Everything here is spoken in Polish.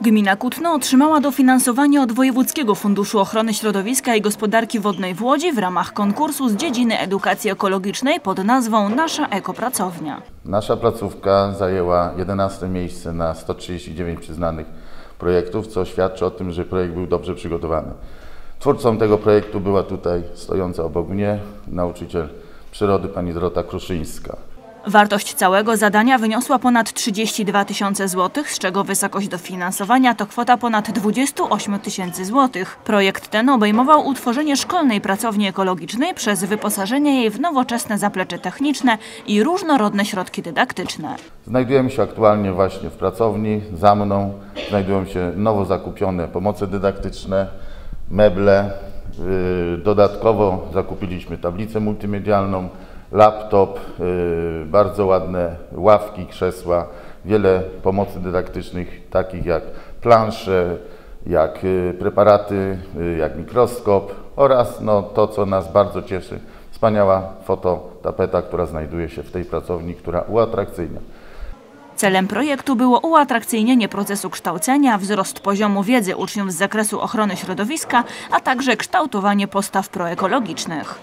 Gmina Kutno otrzymała dofinansowanie od Wojewódzkiego Funduszu Ochrony Środowiska i Gospodarki Wodnej w Łodzi w ramach konkursu z dziedziny edukacji ekologicznej pod nazwą Nasza Ekopracownia. Nasza placówka zajęła 11 miejsce na 139 przyznanych projektów, co świadczy o tym, że projekt był dobrze przygotowany. Twórcą tego projektu była tutaj stojąca obok mnie nauczyciel przyrody pani Dorota Kruszyńska. Wartość całego zadania wyniosła ponad 32 tysiące złotych, z czego wysokość dofinansowania to kwota ponad 28 tysięcy złotych. Projekt ten obejmował utworzenie szkolnej pracowni ekologicznej przez wyposażenie jej w nowoczesne zaplecze techniczne i różnorodne środki dydaktyczne. Znajdujemy się aktualnie właśnie w pracowni. Za mną znajdują się nowo zakupione pomoce dydaktyczne, meble. Yy, Dodatkowo zakupiliśmy tablicę multimedialną, laptop, yy, bardzo ładne ławki, krzesła, wiele pomocy dydaktycznych takich jak plansze, jak yy, preparaty, yy, jak mikroskop oraz no, to, co nas bardzo cieszy, wspaniała fototapeta, która znajduje się w tej pracowni, która uatrakcyjnia. Celem projektu było uatrakcyjnienie procesu kształcenia, wzrost poziomu wiedzy uczniów z zakresu ochrony środowiska, a także kształtowanie postaw proekologicznych.